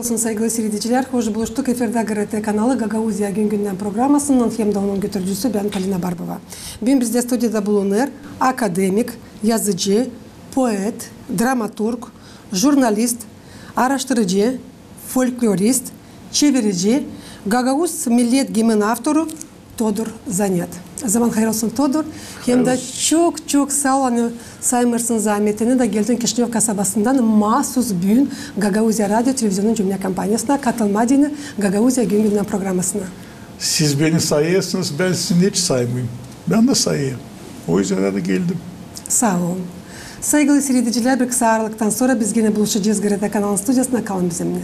болсын сайгылы сиридичилер хош бұлыштық эфирде грт каналы гагаузия күн күндөн оның фемдонун бән Калина барбова. Бен бізде студияда булунер академик языджи, поэт драматург журналист араштырыджи, фольклорист чевериджи, гагауз милет гимин автору Todur Zanyat. Zaman hayır olsun Todur. Hem de çok çok sağ olun Saymers'ın zahmetine de geldin Kişinev kasabasından mahsus büyün Gagauzya Radyo Televizyonu Cümle Kampanyası'na katılma dini Gagauzya Gün Gündem Programı'sına. Siz beni sayıyorsunuz, ben sizin hiç saymayayım. Ben de sayayım. O yüzden de geldim. Sağ olun. Saygılı seyirciler bir kısa aralıktan sonra biz yine buluşacağız Greta Kanal Stüdyosu'na kalın bizimle.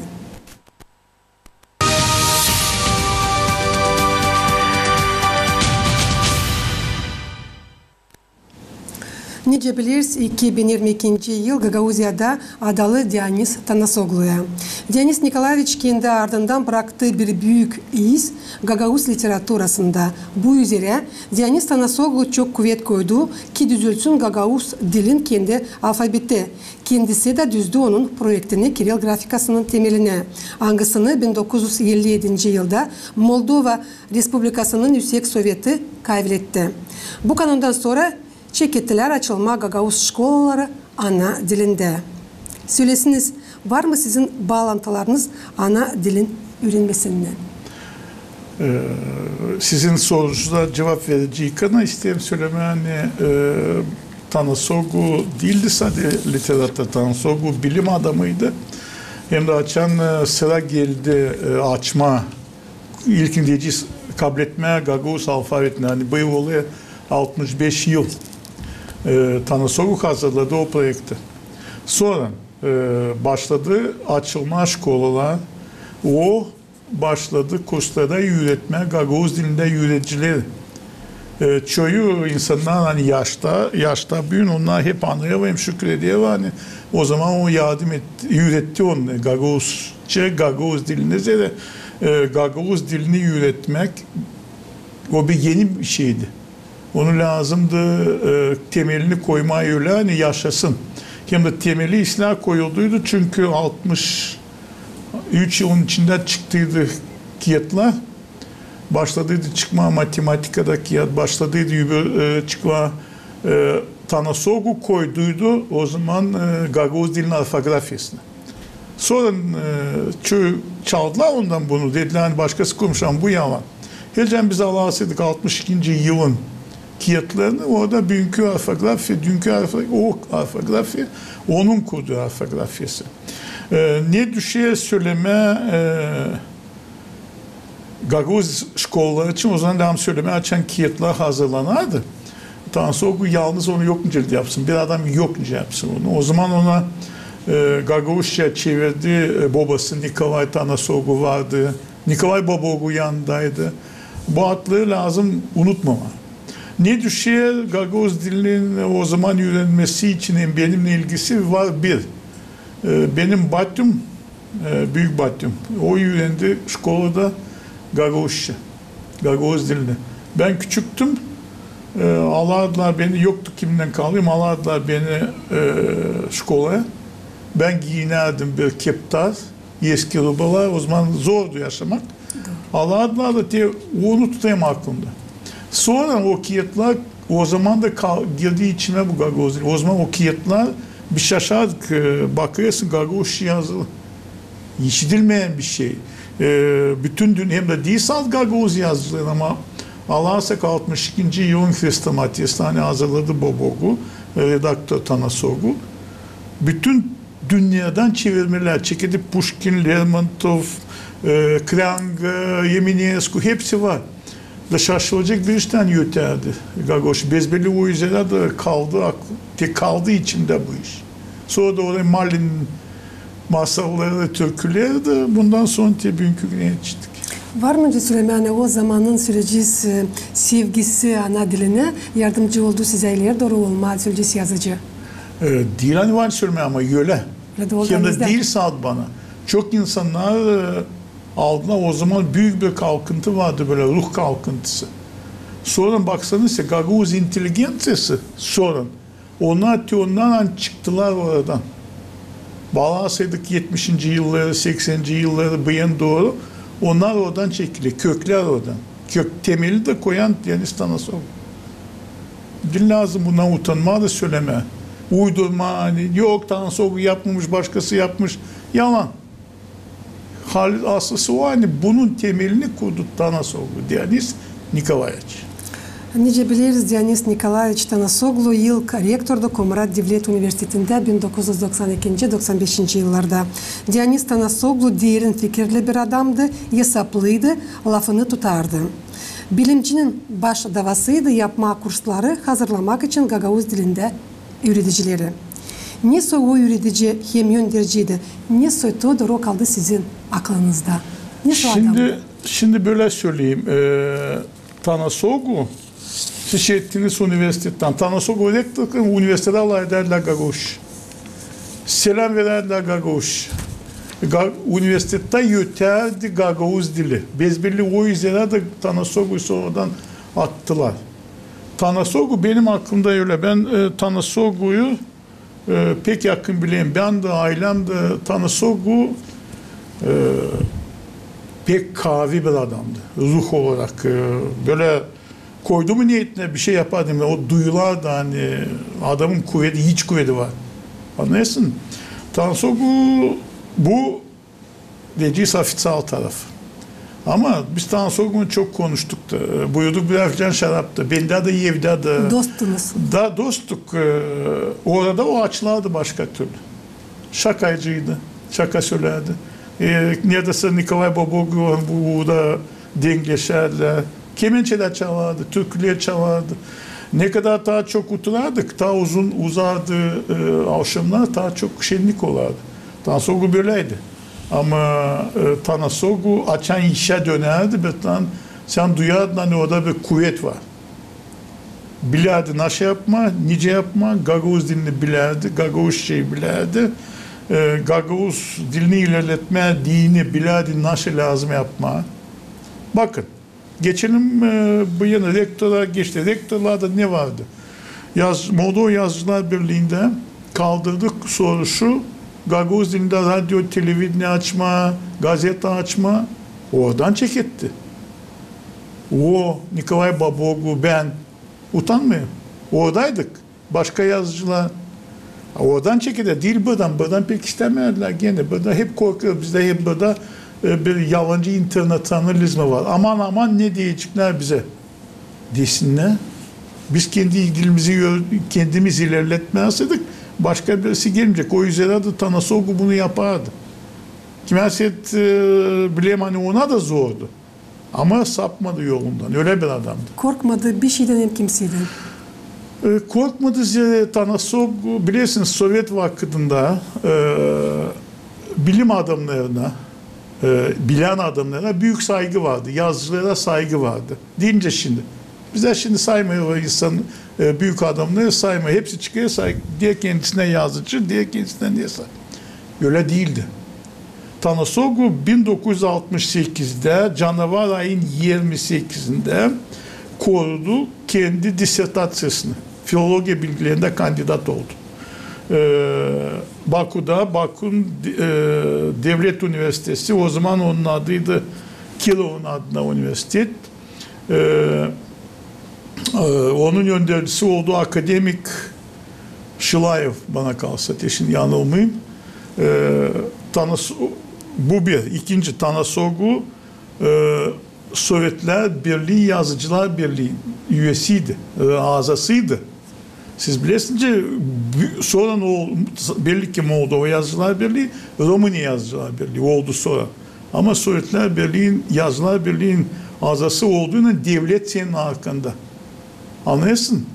Nice biliriz 2022 yıl Gagauzya'da adalı Deniz Tanasoglu'ya. Deniz Nikolaevich kendi ardından bıraktığı bir büyük iz Gagauz literaturasında. Bu üzere Deniz Tanasoglu çok kuvvet koydu ki düzülsün Gagauz dilin kendi alfabeti. Kendisi de düzdü onun projektini Kiril grafikasının temeline. Hangisini 1957 yılda Moldova Respublikası'nın Yüksek Sovyeti kaybetti. Bu kanundan sonra çekettiler açılma Gagavuz şkolaları ana dilinde. Söylesiniz var mı sizin bağlantılarınız ana dilin öğrenmesinden? Ee, sizin sorunuza cevap vereceği kana isterim söyleme hani e, Tanasogu değildi sadece literatür Tanasogu bilim adamıydı. Hem de açan e, sıra geldi e, açma ilkin diyeceğiz kabul etmeye Gagavuz alfabetini hani bu yıl 65 yıl e, Tanasoguk hazırladı o projekti. Sonra e, başladı açılma şkolalar. O başladı kurslara üretme Gagavuz dilinde üreticiler. E, çoğu insanlar hani yaşta, yaşta büyün onlar hep anlayamıyorum şükrediyor hani o zaman o yardım etti, üretti onu Gagavuzca, Gagavuz dilinde de e, Gagavuz dilini üretmek o bir yeni bir şeydi. Onu lazımdı e, temelini koymaya öyle hani yaşasın. Hem de temeli İslam koyulduydu çünkü 63 yılın içinde çıktıydı kiyatlar. Başladıydı çıkma matematikada kiyat, başladıydı e, çıkma e, Tanasogu koyduydu o zaman e, Gagavuz dilinin ortografyasına. Sonra e, çaldılar ondan bunu. Dediler hani başkası konuşan bu yalan. Helcem biz Allah'a 62. yılın kiyatlarını orada bünkü orfografi, dünkü orfografi, o orfografi, onun kurduğu orfografyası. Ee, ne düşüyor söyleme e, Gaguz şkolları için o zaman devam söyleme açan kiyatlar hazırlanardı. Tansogu yalnız onu yok nice yapsın. Bir adam yok nice yapsın onu. O zaman ona e, Gaguzca çevirdi. E, babası Nikolay Tanasogu vardı. Nikolay Babogu yanındaydı. Bu adları lazım unutmama. Ne düşüyor? Gagavuz dilinin o zaman öğrenmesi için benimle ilgisi var bir. Benim Batum, Büyük Batum. O öğrendi şkolada Gagavuzca. Gagavuz dilini. Ben küçüktüm. Aladılar beni, yoktu kimden kalayım, aladılar beni şkolaya. Ben giyinerdim bir keptar, eski rubalar. O zaman zordu yaşamak. Aladılar da diye onu tutayım aklımda. Sonra o kiyatlar o zaman da girdi içime bu Gagavuz. O zaman o kiyatlar bir şaşardık. Bakıyorsun Gagavuz yazılı. İşitilmeyen bir şey. bütün dün hem de değil salt Gagavuz yazılan ama Allah'sak 62. yılın Hristomatyası hani hazırladı Bobogu, redaktör Tanasogu. Bütün dünyadan çevirmeler çekilip Pushkin, Lermontov, Krang, Yeminescu hepsi var şaşılacak bir işten yöterdi Gagoş. Bezbeli o yüzden de kaldı, tek kaldı içinde bu iş. Sonra da oraya Malin masalları, türküleri de bundan sonra tebünkü güne çıktık. Var mı Süleyman'e o zamanın süreci sevgisi ana diline yardımcı oldu size ileri doğru olma süreci yazıcı? Ee, değil hani var söyleme ama yöle. De değil saat bana. Çok insanlar aldılar. O zaman büyük bir kalkıntı vardı böyle ruh kalkıntısı. Sonra baksanız Gagavuz inteligencesi sorun. Onlar ondan çıktılar oradan. Bağlansaydık 70. yılları, 80. yılları bıyın doğru. Onlar oradan çekili. Kökler oradan. Kök temeli de koyan Deniz Tanasov. Dil lazım bundan utanma da söyleme. Uydurma hani yok Tanasov yapmamış başkası yapmış. Yalan. Halit aslısı o hani bunun temelini kurdu Tanasov. Deniz Nikolaevich. Nice biliriz Dionis Nikolaevich Tanasoglu yıl rektordu Komrat Devlet Üniversitesi'nde 1992-95 yıllarda. Dionis Tanasoglu derin fikirli bir adamdı, hesaplıydı, lafını tutardı. Bilimcinin baş davasıydı yapma kursları hazırlamak için Gagavuz dilinde öğreticileri. Ne soy o öğretici hem yöndericiydi, ne soy Todor kaldı sizin aklınızda. Ne soy Şimdi adamdı? şimdi böyle söyleyeyim. Ee, Tanasogu siz şey ettiniz üniversitetten. Tanasogu rektör üniversitede Allah ederler Gagoş. Selam verirler Gagoş. Ga, üniversitede yeterdi Gagavuz dili. Bezbirli o yüzden de Tanasogu'yu sonradan attılar. Tanasogu benim aklımda öyle. Ben e, Tanasogu'yu e, pek yakın bileyim. Ben de ailem de Tanasogu e, pek kavi bir adamdı. Ruh olarak e, böyle koydu mu niyetine bir şey yapardım. O duyular da hani adamın kuvveti, hiç kuvveti var. Anlıyorsun? Tansogu bu dediği safitsal taraf. Ama biz Tansogu'nu çok konuştuk da. e, Buyurduk birer filan şaraptı. Bende de yevde de. Dostunuz. Da dostluk. e, Orada o açlardı başka türlü. Şakacıydı. Şaka söylerdi. E, neredeyse Nikolay Bobogu burada dengleşerler. Kemençeler çalardı, türküler çalardı. Ne kadar daha çok oturardık, daha uzun uzardı e, akşamlar, daha çok şenlik olardı. Tanasogu böyleydi. Ama e, Tanasogu açan işe dönerdi. Betan, sen duyardın hani orada bir kuvvet var. Bilerdi nasıl yapma, nice yapma. Gagavuz dilini bilerdi, Gagavuz şeyi bilerdi. E, Gagavuz dilini ilerletme, dini bilerdi nasıl lazım yapma. Bakın, geçelim e, bu yana rektora geçti. Rektörlerde ne vardı? Yaz, Moldova Yazıcılar Birliği'nde kaldırdık soru dilinde radyo, televizyon açma, gazete açma, oradan çeketti. O, Nikolay Babogu, ben, utanmıyor. Oradaydık. Başka yazıcılar. Oradan çekildi. Değil buradan. Buradan pek istemediler gene. Burada hep korkuyor. Bizde hep burada e, bir yalancı internasyonalizmi var. Aman aman ne diyecekler bize? Desinler. Biz kendi dilimizi yö- kendimiz ilerletmezseydik başka birisi gelmeyecek. O yüzden de Tanasogu bunu yapardı. Kimerset e, bileyim hani ona da zordu. Ama sapmadı yolundan. Öyle bir adamdı. Korkmadı bir şeyden hem kimseden. E, Korkmadı Tanasov bilirsiniz Sovyet vakıtında e, bilim adamlarına e, bilen adamlara büyük saygı vardı. Yazıcılara saygı vardı. Deyince şimdi. Bizler şimdi saymıyor o insan e, büyük adamları saymıyor. Hepsi çıkıyor saygı. Diye kendisine yazıcı, diye kendisine niye saygı. Öyle değildi. Tanasogu 1968'de canavar ayın 28'inde korudu kendi disertasyasını. Filoloji bilgilerinde kandidat oldu. Ee, Baku'da, Bakun e, Devlet Üniversitesi, o zaman onun adıydı Kilov'un adına üniversitet. Ee, onun yöndericisi olduğu akademik Şılayev bana kalsa teşin yanılmayayım. Ee, Tanas, bu bir. İkinci Tanasogu e, Sovyetler Birliği Yazıcılar Birliği üyesiydi, e, azasıydı. Siz bilirsiniz ki sonra ne oldu? Belli ki Moldova Yazıcılar Birliği, Romanya Yazıcılar Birliği oldu sonra. Ama Sovyetler Birliği'nin Yazıcılar Birliği'nin azası olduğunu devlet senin arkanda. Anlıyorsun?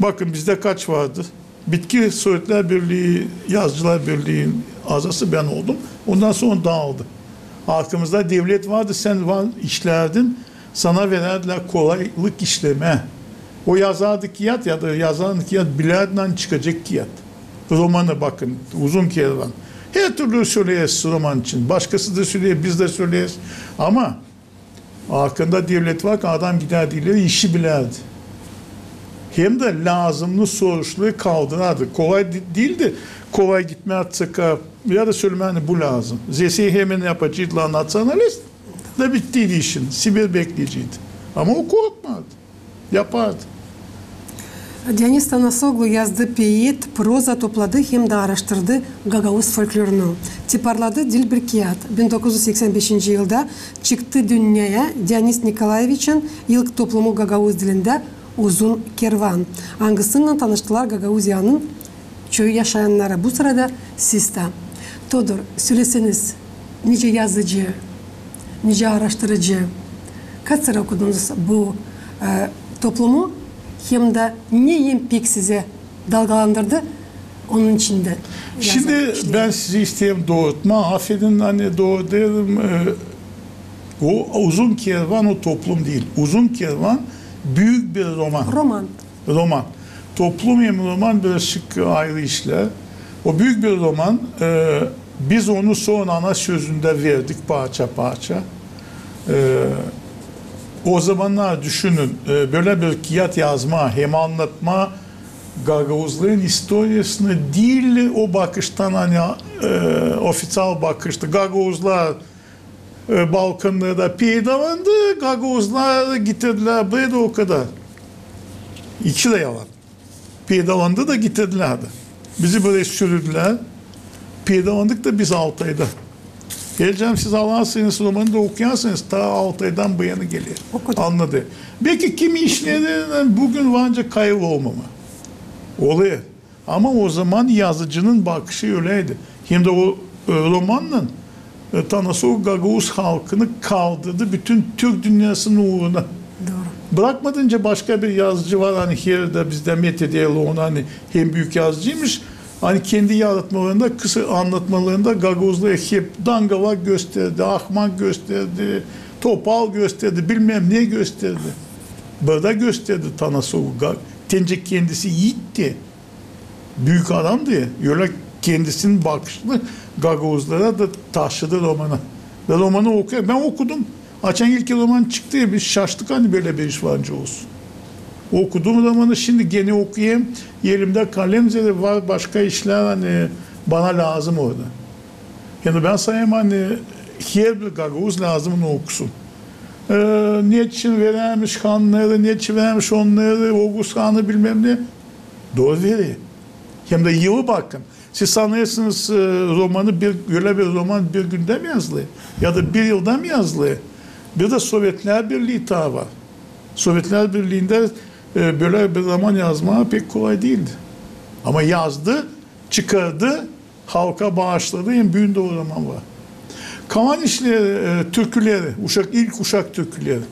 Bakın bizde kaç vardı? Bitki Sovyetler Birliği, Yazıcılar Birliği'nin azası ben oldum. Ondan sonra dağıldı. Arkamızda devlet vardı, sen var, işlerdin. Sana vererdiler kolaylık işleme. O yazardı kiyat ya da yazarın kiyat bilerden çıkacak kiyat. Romanı bakın, uzun kervan. Her türlü söyleyeriz roman için. Başkası da söylüyor, biz de söyleyeriz. Ama arkanda devlet var ki adam gider ileri işi bilerdi hem de lazımlı soruşluğu kaldırardı. Kolay değildi. Kolay gitme atsak ya da söylemeni hani bu lazım. Zesi hemen yapacıydı anlatsanalist da bittiydi işin. Sibir bekleyiciydi. Ama o korkmadı. Yapardı. Deniz Tanasoglu yazdı piyet, proza topladı hem de araştırdı Gagavuz folklorunu. Tiparladı Dilberkiyat. 1985 yılda çıktı dünyaya Deniz Nikolayevich'in ilk toplumu Gagavuz dilinde Uzun Kervan. Hangisinden tanıştılar Gagavuzya'nın köy yaşayanlara. Bu sırada sizde. Todor, söyleseniz nice yazıcı, nice araştırıcı, kaç sıra okudunuz bu e, toplumu hem de ne en pek size dalgalandırdı onun içinde. Şimdi kişileri. ben sizi isteyeyim doğurtma. Affedin hani doğru derim. e, O uzun kervan o toplum değil. Uzun kervan büyük bir roman. roman roman. Toplum roman birazcık ayrı işler. O büyük bir roman. e, biz onu son ana sözünde verdik parça parça. E, o zamanlar düşünün e, böyle bir kiyat yazma hem anlatma Gagavuzların historiasını değil o bakıştan hani e, ofisyal bakışta Gagavuzlar e, Balkanlarda peydavandı, Gagavuzlar getirdiler buraya da o kadar. İki de yalan. Peydavandı da getirdilerdi. Bizi böyle sürüdüler. Peydavandık da biz Altay'da. Geleceğim siz Allah'ın sayınız romanı da okuyarsınız ta Altay'dan bu yana geliyor. Okudum. Anladı. Belki kimi işleri bugün vanca kaybolmama. Oluyor. Ama o zaman yazıcının bakışı öyleydi. De o e, o Gagavuz halkını kaldırdı bütün Türk dünyasının uğruna. doğru. Bırakmadınca başka bir yazıcı var hani Hir'de bizde Mete diye onu hani hem büyük yazıcıymış. Hani kendi yaratmalarında, kısa anlatmalarında Gagoz'la hep dangava gösterdi, ahmak gösterdi, topal gösterdi, bilmem ne gösterdi. Burada gösterdi Tanasov. Tence kendisi yiğitti. Büyük adamdı. Öyle kendisinin bakışını Gagozlara da taşıdı romana. Ve romanı okuyor. Ben okudum. Açan ilk roman çıktı ya biz şaştık hani böyle bir iş varca olsun. Okuduğum romanı şimdi gene okuyayım. Yerimde kalem zede var başka işler hani bana lazım orada. Yani ben sayayım hani her bir Gagavuz lazım onu okusun. Ee, niçin vermiş hanları, niçin vermiş onları, Oğuz Han'ı bilmem ne. Doğru veriyor. Hem de yılı bakın. Siz sanıyorsunuz e, romanı bir, öyle bir roman bir günde mi yazılıyor? Ya da bir yılda mı yazılıyor? Bir de Sovyetler Birliği ta var. Sovyetler Birliği'nde e, böyle bir roman yazma pek kolay değildi. Ama yazdı, çıkardı, halka bağışladı. En büyüğünde o roman var. Kavan işleri, e, türküleri, uşak, ilk uşak türküleri.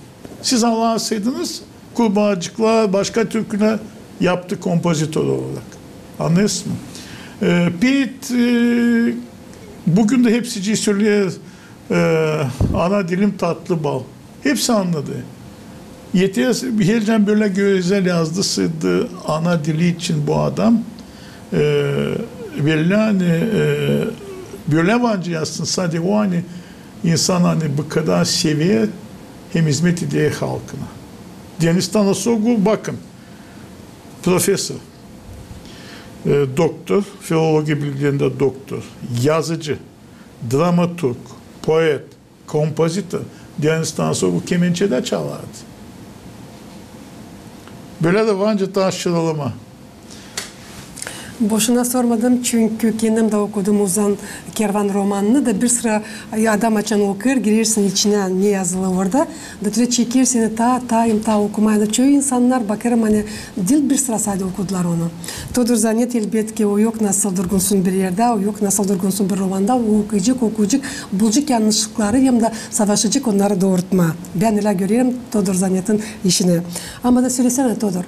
Siz Allah'a saydınız, kurbağacıklar, başka türküler yaptı kompozitör olarak. Anlıyorsun mu? E, Pete, e, bugün de hepsici söylüyor, e, ana dilim tatlı bal. Hepsi anladı. Yeter, Helcan böyle güzel yazdı, sığdı ana dili için bu adam. E, belli hani böyle yabancı yazsın sadece o hani insan hani bu kadar seviye hem hizmet ediyor halkına. Deniz Tanasoglu bakın profesör, e, doktor, filoloji bilgilerinde doktor, yazıcı, dramaturg, poet, kompozitör. Deniz Tanasoglu kemençede çalardı. Böyle de vanca taşçılama. Boşuna sormadım çünkü kendim de okudum Uzan Kervan romanını da bir sıra adam açan okur girersin içine ne yazılı orada da böyle çeker seni ta ta im ta okumaya çoğu insanlar bakarım hani dil bir sıra sadece okudular onu. Todur zannet elbette o yok nasıl durgunsun bir yerde o yok nasıl durgunsun bir romanda o okuyacak okuyacak bulacak yanlışlıkları hem de savaşacak onları doğurtma. Ben öyle görüyorum Todur zannetin işini. Ama da söylesene Todur.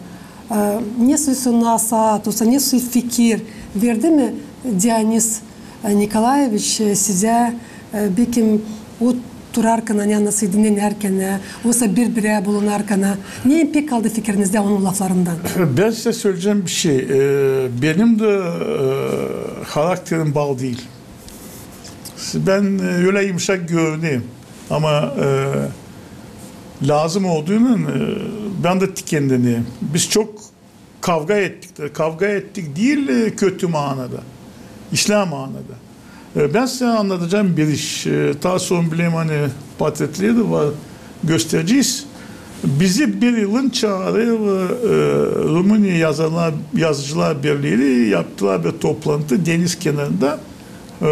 Ee, ne söylüyorsun nasihat, olsa ne söylüyor fikir verdi mi Dionis e, Nikolaevich size belki o turarken yanına dinlerken, olsa bir bire bulunarken ne pek kaldı fikrinizde onun laflarından? Ben size söyleyeceğim bir şey. Benim de karakterim bal değil. Ben öyle yumuşak görüneyim. Ama lazım olduğunun e, ben de tikendeniyim. Biz çok kavga ettik de. Kavga ettik değil e, kötü manada. İslam manada. E, Ben size anlatacağım bir iş. E, Ta son bileyim hani portretleri de var göstereceğiz. Bizi bir yılın çağrı e, Rumınya Yazarlar, Yazıcılar Birliği yaptılar bir toplantı deniz kenarında.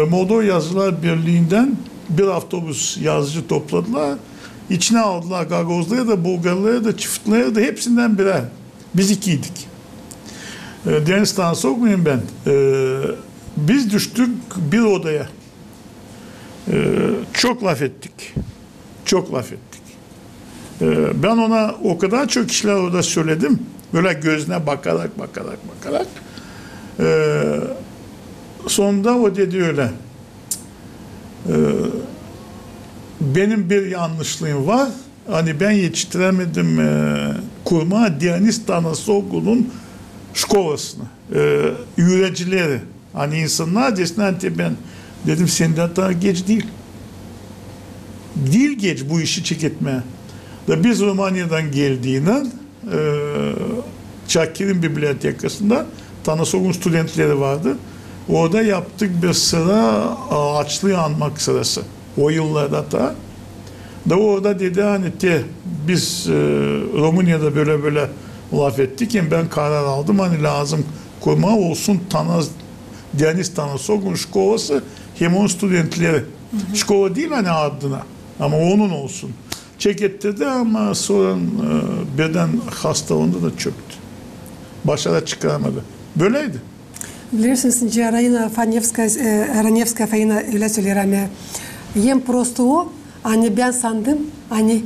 Moldova Yazıcılar Birliği'nden bir avtobüs yazıcı topladılar. İçine aldılar Gagozları da Bulgarları da çiftleri de hepsinden birer. Biz ikiydik. E, Deniz tanesi okmayayım ben. E, biz düştük bir odaya. E, çok laf ettik. Çok laf ettik. E, ben ona o kadar çok işler orada söyledim. Böyle gözüne bakarak bakarak bakarak. E, sonunda o dedi öyle. E, benim bir yanlışlığım var. Hani ben yetiştiremedim e, kurma Diyanis Tanasoglu'nun şkolasını. E, üyecileri. Hani insanlar desin ki ben dedim senden daha geç değil. Değil geç bu işi çeketmeye. Ve biz Romanya'dan geldiğinde e, Çakir'in bibliotekasında Tanasog'un studentleri vardı. Orada yaptık bir sıra ağaçlı anmak sırası. O yıllarda da. Da orada dedi hani te, biz e, Romanya'da böyle böyle laf ettik ki ben karar aldım hani lazım kurma olsun Tanas Deniz Tanasog'un şkolası hem onun studentleri. Şkola değil hani adına ama onun olsun. Çekettirdi ama sonra e, beden hastalığında da çöktü. Başa çıkaramadı. Böyleydi. Bilirsiniz Ciarayina Fanevskaya, e, Ranevskaya Fayina öyle söyler hani yem prosto o hani ben sandım hani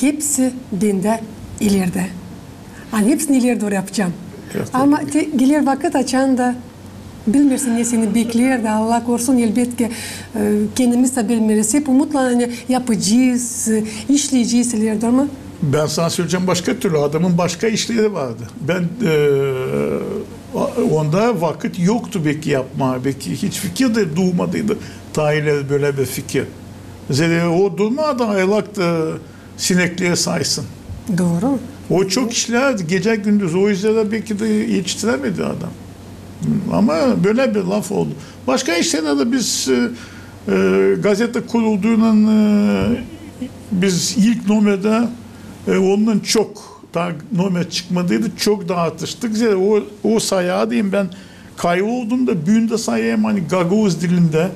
hepsi bende ileride. Hani hepsini ileri doğru yapacağım. Evet, Ama te, gelir vakit açan da bilmirsin ne seni bekler de Allah korusun elbette e, kendimiz de bilmeriz. Hep umutla hani yapacağız, e, işleyeceğiz ileride ama Ben sana söyleyeceğim başka türlü. Adamın başka işleri vardı. Ben e, onda vakit yoktu belki yapmaya. Belki hiç fikir de duymadıydı. Tahirler böyle bir fikir. Zede o durmadan aylaktı sinekliğe saysın. doğru. O çok işlerdi. Gece gündüz. O yüzden belki de yetiştiremedi adam. Ama böyle bir laf oldu. Başka işlerde biz e, e, gazete kurulduğundan e, biz ilk numerde e, ondan çok daha numara çıkmadıydı. Çok dağıtıştık. Yani o, o sayağı diyeyim ben kaybolduğumda büyünde sayayım hani Gagavuz dilinde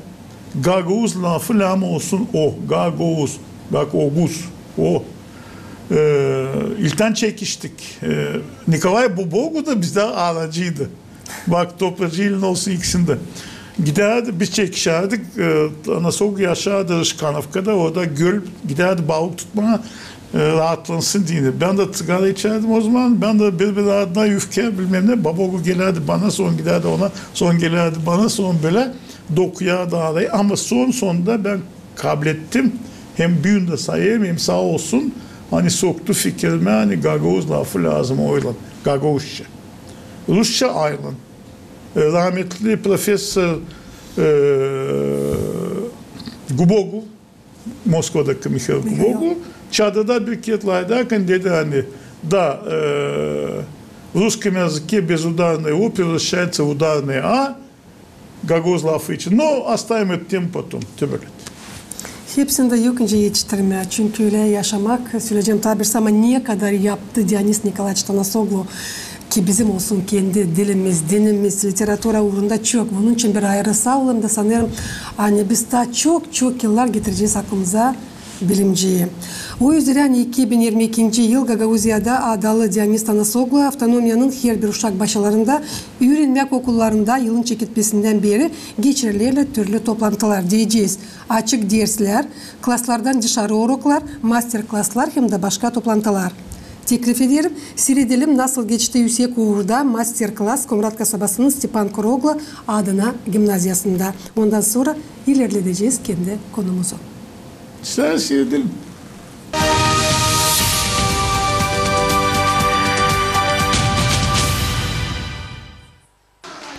Gagavuz lafı lam olsun o. Gagavuz. Gagavuz. O. Ee, ilten çekiştik. Ee, Nikolay Bobogu da bizde aracıydı. Bak topracı ilin olsun ikisinde. Giderdi biz çekişerdik. Ee, Anasog yaşardı Işkanavka'da. Orada göl giderdi balık tutmaya e, rahatlansın diye. Ben de sigara içerdim o zaman. Ben de bir bir ardına yufke bilmem ne. Babogu gelirdi bana son giderdi ona. Son gelirdi bana son böyle dokuya dağılayı. Ama son sonunda ben kabul ettim. Hem büyün de sayayım hem sağ olsun. Hani soktu fikrime hani Gagavuz lafı lazım oylan. Gagavuzca. Rusça ayrılın. E, Rahmetli Profesör e, Gubogu, Moskova'daki Mikhail Gubogu, çadırda bir kitlaydarken dedi hani da e, русском языке безударный У превращается в ударный А, Lafı için. No, оставим это тем потом. Yokunca yetiştirme. Çünkü öyle yaşamak, söyleyeceğim tabirse ama niye kadar yaptı Dionis Nikolaevich Tanasoglu ki bizim olsun kendi dilimiz, dinimiz, literatura uğrunda çok. Bunun için bir ayrı sağ olun da sanırım hani biz daha çok çok yıllar getireceğiz aklımıza bilimciyi. Ойзырян 2022 ел Гагаузияда адалы Дионис Танасоглы автономияның хербер ушак башаларында үйренмәк окулларында елын чекетпесінден бері кечирлерле түрлі топлантылар дейжейс, ачык дерслер, класслардан дешары ороклар, мастер-класслар хемда башка топлантылар. Теклиф ederim. Сиределим насыл кечте үсек Урда, мастер-класс Комрад Касабасының Степан Куроглы адына гимназиясында. Ондан sonra ilerledeceğiz kendi konumuzu. Sen Сиределим.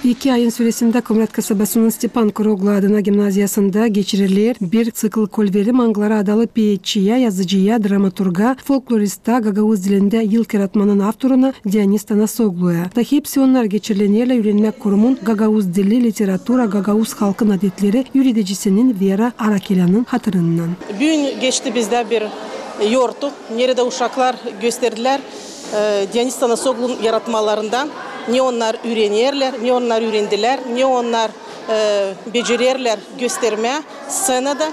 İki ayın süresinde Komrat kasabasının Stepan Kuroglu adına gimnaziyasında geçirilir bir sıkıl kolveri manglara adalı piyetçiye, yazıcıya, dramaturga, folklorista, Gagavuz dilinde yıl avtoruna Dionis Tanasoglu'ya. Da hepsi onlar geçirilenlerle Öğrenmek Kurumun Gagavuz dili, literatura, Gagavuz halkın adetleri yürütecisinin Vera Arakelyan'ın hatırından. Bugün geçti bizde bir yoğurtu. Nerede uşaklar gösterdiler. E, Deniz Tanasoglu'nun yaratmalarından ne onlar öğrenirler, ne onlar öğrendiler, ne onlar e, becerirler göstermeye. Scenada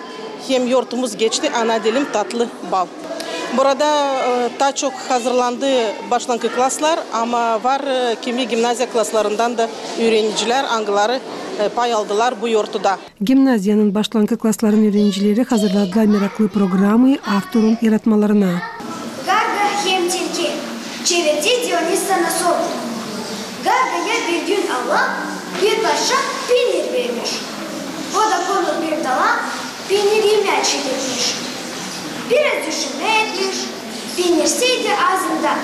hem yoğurtumuz geçti, ana dilim tatlı bal. Burada e, daha çok hazırlandı başlangıç klaslar ama var e, kimi gimnazya klaslarından da öğrenciler, angıları e, pay aldılar bu yoğurtuda. Gimnaziyanın başlangıç klasların öğrencileri hazırladılar meraklı programı avtorun yaratmalarına. Çevirdi Dionis Tanasoglu. Garga'ya bir gün Allah bir paşa peynir vermiş. O da konu bir dala peynir yemeye çevirmiş. Biraz düşünme etmiş. Peynirseydi ağzında.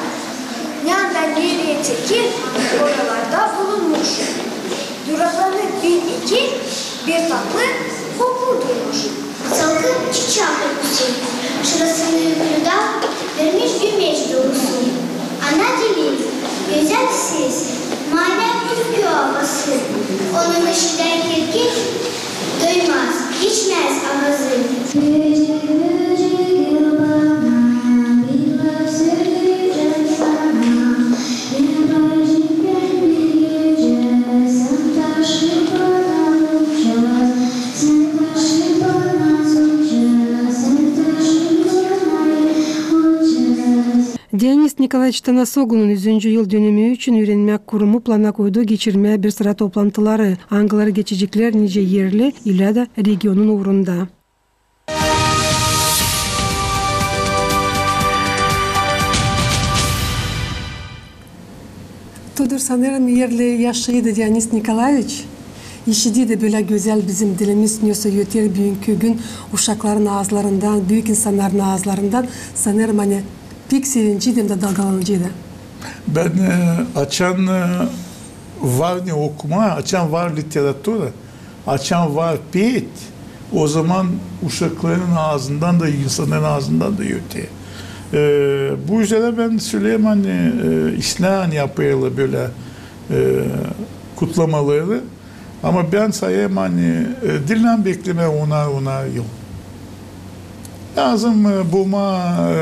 Yandan nereye tilki oralarda bulunmuş. Duraklanıp bir iki bir tatlı koku duymuş. Salkım çiçeği şurasını yüklüda vermiş güneş dolusu. Ana dili, güzel ses, manen türkü havası. Onun ışıdan kirki duymaz, içmez avazı. Gece gece Nikolaevich Tanasoglu'nun 100. yıl dönümü için öğrenmek kurumu plana koydu geçirmeye bir sıra toplantıları. Angıları geçecekler nice yerli ile de regionun uğrunda. Tudur sanırım yerli yaşıydı Dionis Nikolaevich. İşidi de böyle güzel bizim dilimiz neyse yeter bugünkü gün uşakların ağızlarından, büyük insanların ağızlarından sanırım hani pek sevinciydim de dalgalanıcıydı. Ben e, açan e, var ne okuma, açan var literatura, açan var piyet. O zaman uşakların ağzından da insanların ağzından da öte. E, bu üzere ben söyleyeyim hani e, İslam yapıyla böyle e, kutlamaları. Ama ben sayayım hani e, dilden bekleme onar onar yıl. Lazım e, bulma e,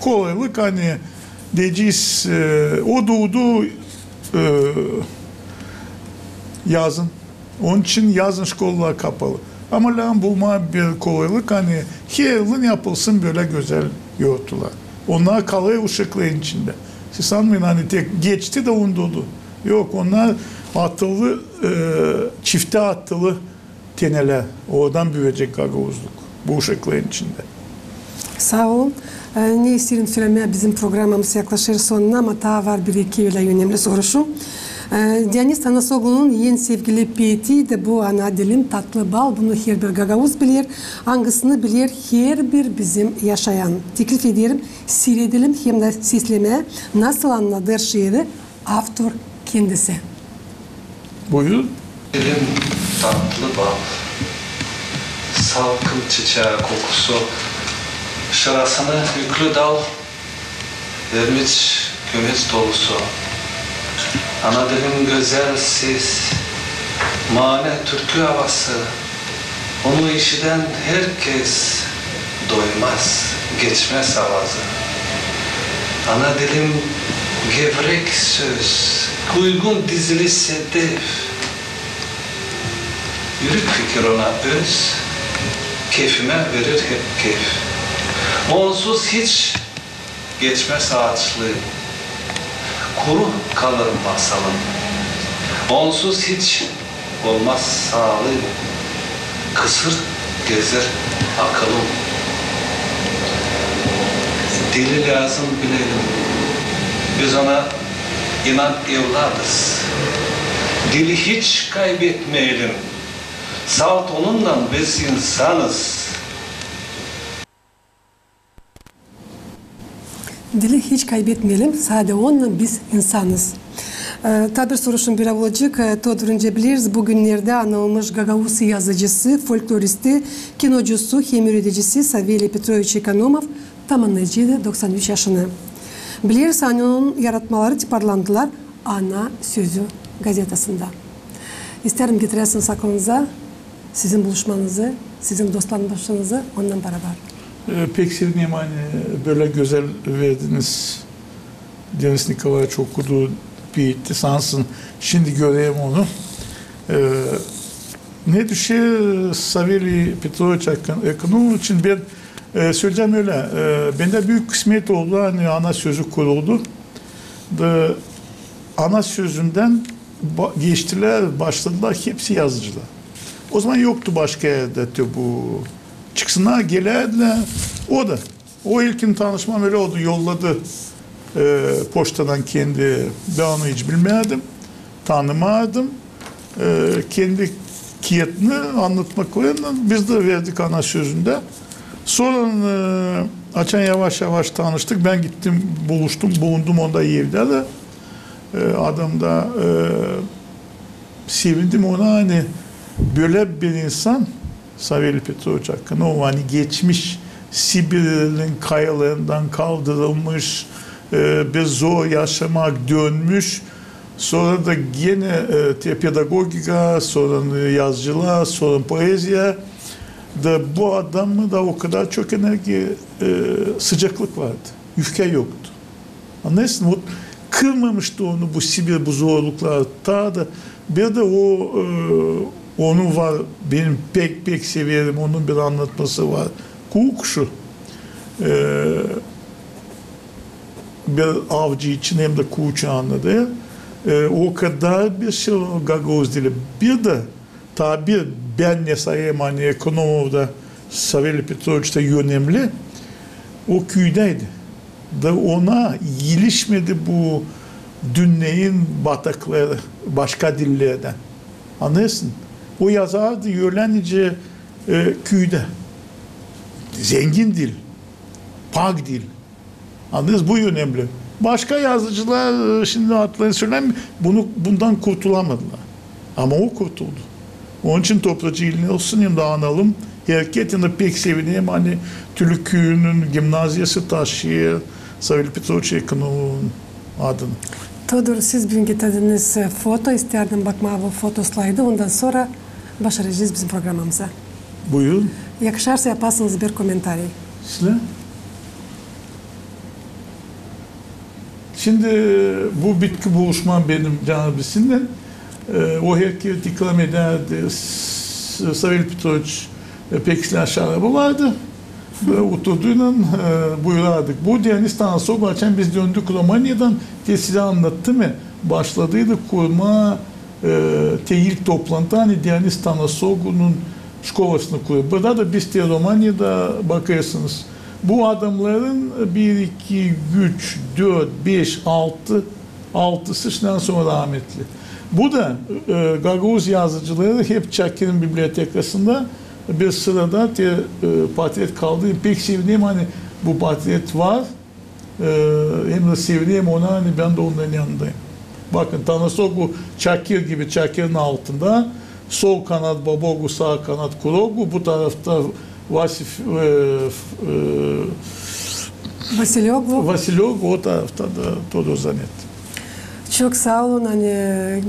kolaylık hani diyeceğiz e, o doğdu e, yazın. Onun için yazın şkollar kapalı. Ama lan bulma bir kolaylık hani her yılın yapılsın böyle güzel yoğurttular. Onlar kalıyor ışıkların içinde. Siz sanmayın hani tek geçti de undudu. Yok onlar atılı e, çifte atılı teneler. Oradan büyüyecek gagavuzluk. Bu ışıkların içinde. Sağ olun. Ee, ne isterim söylemeye bizim programımız yaklaşır sonuna ama daha var bir iki öyle önemli soruşum. Ee, Deniz Tanasoglu'nun en sevgili piyeti de bu ana dilim tatlı bal. Bunu her bir gagavuz bilir. Hangisini bilir her bir bizim yaşayan. Teklif ederim seyredelim hem de seslemeye nasıl anladığı şiiri avtor kendisi. Buyurun. Dilim tatlı bal, salkım çiçeği kokusu, şırasını yüklü dal, vermiş gümüş dolusu. Ana dilim güzel ses, mane türkü havası, onu işiden herkes doymaz, geçmez avazı. Ana dilim gevrek söz, uygun dizili sedef, Yürük fikir ona öz, keyfime verir hep keyif. Onsuz hiç geçmez ağaçlığı, kuru kalır masalım. Onsuz hiç olmaz sağlığı, kısır gezer akılım. Dili lazım bilelim, biz ona inan evladız. Dili hiç kaybetmeyelim. Salt onunla biz insanız. Dili hiç kaybetmeyelim. Sadece onunla biz insanız. Ee, Tabii soruşun bir olacak. Ee, Todurunca biliriz bugünlerde anılmış Gagavuz yazıcısı, folkloristi, kinocusu, hem üreticisi Saveli Petrovich Ekonomov tamamlayıcıydı 93 yaşını. Biliriz onun yaratmaları tiparlandılar Ana Sözü gazetasında. İsterim getiresiniz aklınıza sizin buluşmanızı, sizin dostlanmışınızı ondan beraber. Ee, pek sevineyim hani böyle güzel verdiniz. Deniz Nikolay çok okudu bitti sansın. Şimdi göreyim onu. Ee, ne düşüyor Saveli Petrovich Ekonom için ben e, söyleyeceğim öyle. E, bende büyük kısmet oldu. Hani ana sözü kuruldu. Da, ana sözünden ba- geçtiler, başladılar. Hepsi yazıcılar. O zaman yoktu başka yerde de bu. Çıksınlar gelirdiler. O da. O ilkin tanışmam öyle oldu. Yolladı e, poştadan kendi. Ben onu hiç bilmiyordum. Tanımadım. E, kendi kiyetini anlatmak oyundan biz de verdik ana sözünde. Sonra e, açan yavaş yavaş tanıştık. Ben gittim buluştum bulundum onda evde de. E, adam da e, sevindim ona hani böyle bir insan Saveli Petrovich hakkında o hani geçmiş Sibir'in kayalarından kaldırılmış e, bir zor yaşamak dönmüş sonra da yine e, pedagogika sonra yazıcılığa sonra poeziya da bu adamı da o kadar çok enerji e, sıcaklık vardı. Yüfke yoktu. Anlıyorsun? O kırmamıştı onu bu Sibir bu zorluklar. Ta da bir de o e, onun var benim pek pek severim onun bir anlatması var. Kuğu kuşu. E, bir avcı için hem de kuğu anladı. E, o kadar bir şey o Gagavuz dili. Bir de tabir ben ne sayayım hani ekonomda Saveli Petrovich'te önemli. O köydeydi. Da ona ilişmedi bu dünneyin batakları başka dillerden. Anlıyorsun? O yazardı yörlenice e, köyde. Zengin dil. Pak dil. Anladınız? Bu önemli. Başka yazıcılar e, şimdi adlarını söyleyeyim bunu bundan kurtulamadılar. Ama o kurtuldu. Onun için topracı ilini olsun de analım. Hareketini pek sevineyim. Hani Tülük Köyü'nün gimnaziyası taşıyor. Savil Ekonom'un adını. Bugün getirdiğiniz e, foto isterdim bakma bu foto slaydı. Ondan sonra başaracağız bizim programımıza. Buyurun. Yakışarsa yaparsınız bir komentari. Size. Şimdi bu bitki buluşmam benim canabisinden. E, o herkes ikram ederdi. S- Savil Petrovich e, Peksler şarabı vardı. Böyle oturduğuyla e, buyurardık. Bu Deniz Tansu geçen biz döndük Romanya'dan diye size anlattı mı? Başladıydı kurma teyil toplantı hani Deniz Tanasogu'nun şkolasını kuruyor. Burada da biz de Romanya'da bakıyorsunuz. Bu adamların 1, 2, 3, 4, 5, 6, 6'sı şimdiden sonra rahmetli. Bu da e, Gagavuz yazıcıları hep Çakir'in bibliotekasında bir sırada te, e, portret kaldı. Pek sevineyim hani bu portret var. E, hem de sevineyim ona hani ben de onların yanındayım. Bakın Tanasogu Çakir gibi Çakir'in altında sol kanat Babogu sağ kanat Kurogu bu tarafta Vasif e, e, Vasilyoglu. Vasilyog o tarafta da Todor Zanet. Çok sağ olun. Hani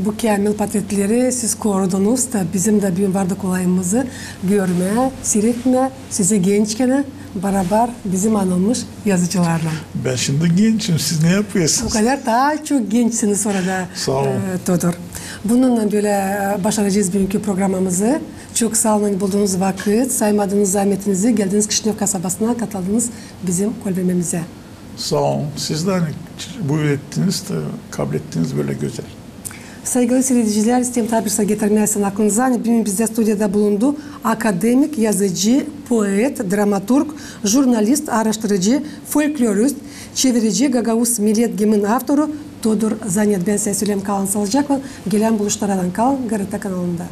bu kemil portretleri siz korudunuz da bizim de bir vardı kolayımızı görme, seyretme, sizi gençken beraber bizim anılmış yazıcılarla. Ben şimdi gençim. Siz ne O yapıyorsunuz? kadar daha çok gençsiniz orada Sağ olun. e, Todor. Bununla böyle e, başaracağız bugünkü programımızı. Çok sağ olun bulduğunuz vakit, saymadığınız zahmetinizi, geldiğiniz Kışınyok kasabasına katıldınız bizim kolbememize. Sağ olun. Siz de hani buyur ettiniz de kabul ettiniz böyle güzel. Saygılı seyirciler, istem tabirse getirmezsen aklınıza. Hani bugün bizde stüdyoda bulundu akademik, yazıcı, poet, dramaturg, jurnalist, araştırıcı, folklorist, çevirici, Gagavuz Millet Gemin avtoru Todor Zanet. Ben size söyleyeyim kalın sağlıcakla. Gelen buluşlardan kalın, Garita kanalında.